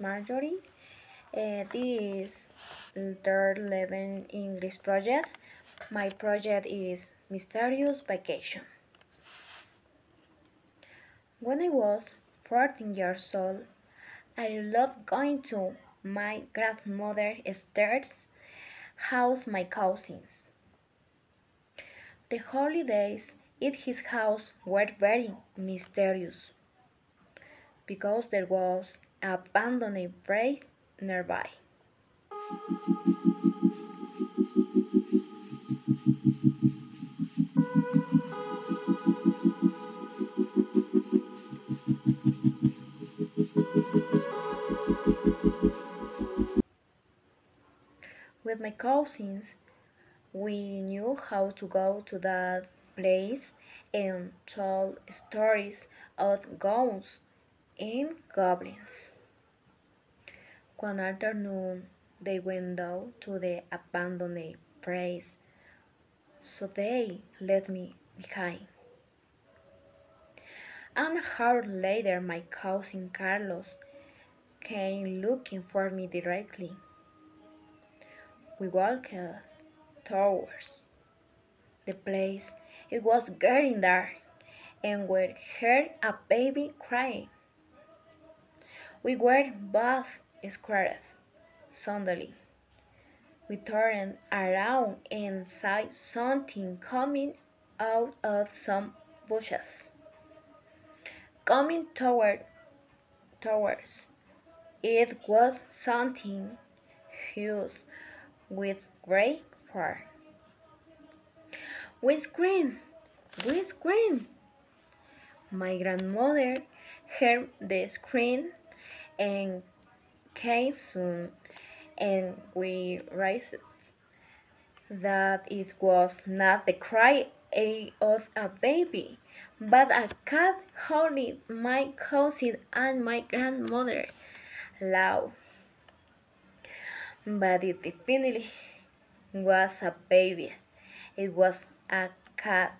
Marjorie. Uh, this is third level English project. My project is Mysterious Vacation. When I was 14 years old, I loved going to my grandmother Esther's house, my cousins. The holidays at his house were very mysterious because there was abandoned place nearby. With my cousins, we knew how to go to that place and told stories of ghosts and goblins. One afternoon, they went down to the abandoned place, so they left me behind. An hour later, my cousin Carlos came looking for me directly. We walked towards the place. It was getting dark, and we heard a baby crying. We were both scared. Suddenly, we turned around and saw something coming out of some bushes. Coming toward towards it was something huge with gray fur. We screamed, we screamed. My grandmother heard the scream and came soon and we raised that it was not the cry of a baby, but a cat howled my cousin and my grandmother loud. But it definitely was a baby. It was a cat.